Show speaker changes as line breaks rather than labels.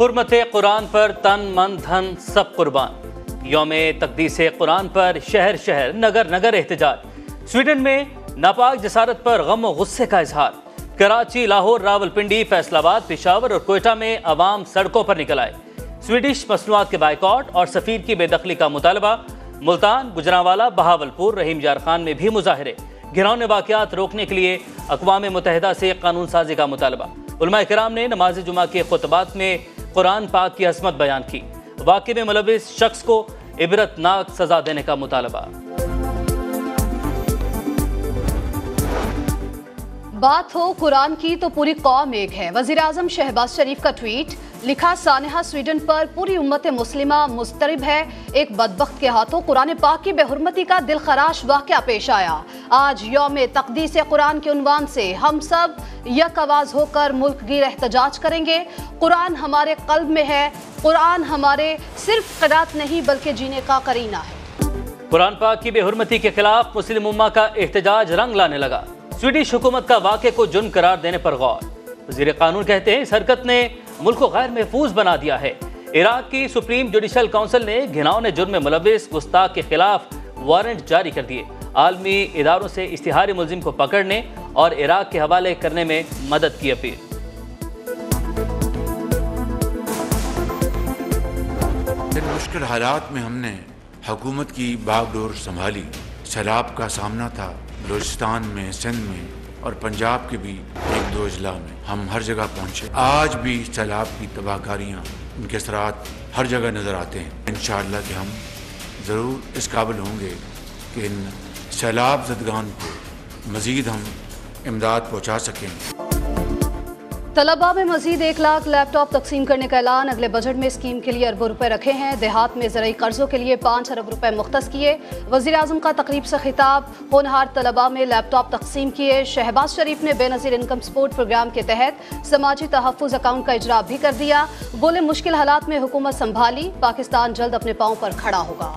हुरमत कुरान पर तन मन धन सब कुर्बान। योम तकदीस कुरान पर शहर शहर, नगर नगर एहतजाज। स्वीडन में नापाक जसारत पर गम गुस्से का इजहार। कराची, लाहौर, रावलपिंडी, फैसलाबाद, पिशावर और कोयटा में आवाम सड़कों पर निकल आए। स्वीडिश मसनूआत के बाइकआउट और सफ़ीर की बेदखली का मुतालबा, मुल्तान, गुजरावाला, बहावलपुर, रहीम जार खान में भी मुजाहरे घिरौने वाकत रोकने के लिए अकवा मुतहदा से कानून साजी का मुतालबा। कराम ने नमाज़ जुमा के खुतबात में कुरान पाक की असमत बयान की। वाकई में मुलविस शख्स को इबरतनाक सजा देने का मुतालबा।
बात हो कुरान की तो पूरी कौम एक है। वज़ीर अजम शहबाज शरीफ का ट्वीट, लिखा, सानहा, स्वीडन पर पूरी उम्मत मुस्लिमा मुस्तरब है। एक बदबख्त के हाथों कुरान पाक की बेहरमती का दिल खराश वाक़ पेश आया। आज योम तकदीस कुरान के उनवान से हम सब यक आवाज़ होकर मुल्क गिर एहतजाज करेंगे। कुरान हमारे कल्ब में है। कुरान हमारे सिर्फ़ करात नहीं, बल्कि जीने का करीना है।
कुरान पाक की बेहरमती के खिलाफ मुस्लिम उम्मा का एहतजाज रंग लाने लगा। स्वीडिश हुकूमत का वाक़े को जुर्म करार देने पर गौर। वज़ीर कानून कहते हैं, इस हरकत ने मुल्क को गैर महफूज बना दिया है। इराक की सुप्रीम जुडिशल काउंसिल ने घिनौने जुर्म मुलविस गुस्ताख के खिलाफ वारंट जारी कर दिए। आलमी इदारों से इश्तिहारी मुलिम को पकड़ने और इराक के हवाले करने में मदद की अपील।
मुश्किल हालात में हमने हुकूमत की बागडोर संभाली। सैलाब का सामना था। बलोचिस्तान में, सिंध में और पंजाब के भी एक दो अजला में हम हर जगह पहुँचे। आज भी सैलाब की तबाहकारियाँ उनके असरात हर जगह नज़र आते हैं। इन कि हम ज़रूर इस काबिल होंगे कि इन सैलाब जदगान को मज़ीद हम इमदाद पहुँचा सकें।
तलबा में मजीद एक लाख लैपटॉप तकसीम करने का ऐलान। अगले बजट में स्कीम के लिए अरबों रुपए रखे हैं। देहात में ज़रिए कर्जों के लिए पाँच अरब रुपए मुख्त किए। वजी अजम का तकरीब से खिताब। होनहार तलबा में लैपटॉप तकसीम किए। शहबाज शरीफ ने बेनज़ीर इनकम सपोर्ट प्रोग्राम के तहत समाजी तहफ़ अकाउंट का इजरा भी कर दिया। बोले, मुश्किल हालात में हुकूमत संभाली। पाकिस्तान जल्द अपने पाँव पर खड़ा होगा।